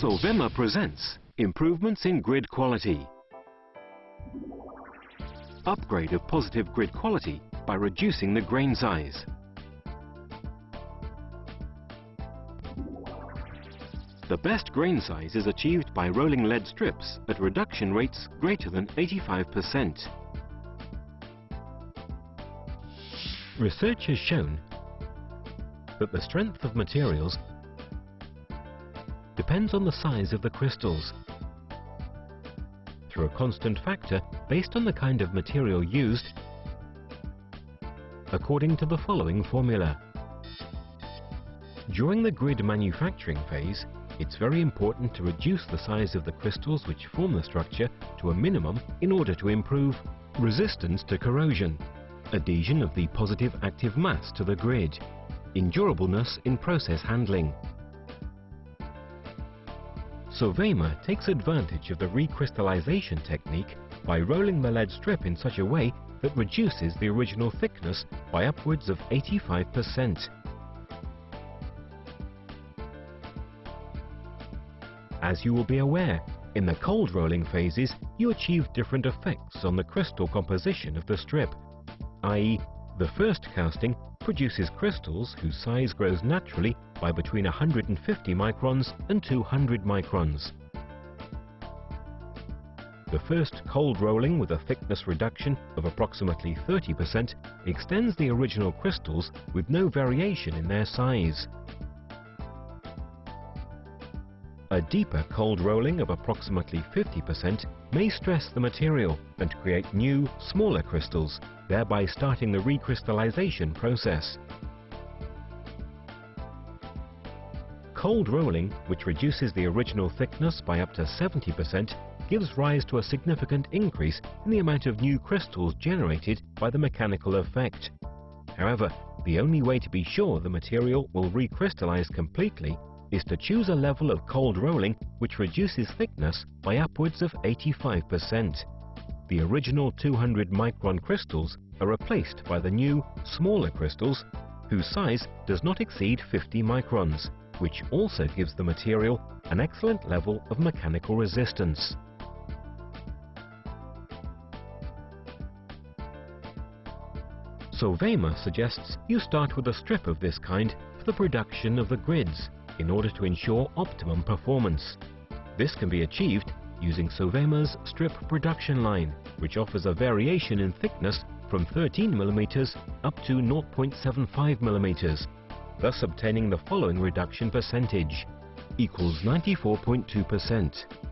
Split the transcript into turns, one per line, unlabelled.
Sovema presents Improvements in Grid Quality. Upgrade of positive grid quality by reducing the grain size. The best grain size is achieved by rolling lead strips at reduction rates greater than 85%. Research has shown that the strength of materials depends on the size of the crystals. Through a constant factor based on the kind of material used according to the following formula. During the grid manufacturing phase, it's very important to reduce the size of the crystals which form the structure to a minimum in order to improve resistance to corrosion, adhesion of the positive active mass to the grid, endurableness in process handling, Sovema takes advantage of the recrystallization technique by rolling the lead strip in such a way that reduces the original thickness by upwards of 85%. As you will be aware, in the cold rolling phases, you achieve different effects on the crystal composition of the strip, i.e. the first casting produces crystals whose size grows naturally by between 150 microns and 200 microns. The first cold rolling with a thickness reduction of approximately 30% extends the original crystals with no variation in their size. A deeper cold rolling of approximately 50% may stress the material and create new, smaller crystals, thereby starting the recrystallization process. Cold rolling, which reduces the original thickness by up to 70%, gives rise to a significant increase in the amount of new crystals generated by the mechanical effect. However, the only way to be sure the material will recrystallize completely is to choose a level of cold rolling which reduces thickness by upwards of 85%. The original 200 micron crystals are replaced by the new, smaller crystals whose size does not exceed 50 microns which also gives the material an excellent level of mechanical resistance. Sovema suggests you start with a strip of this kind for the production of the grids in order to ensure optimum performance. This can be achieved using Sovema's strip production line, which offers a variation in thickness from 13 mm up to 0.75 mm thus obtaining the following reduction percentage equals 94.2%.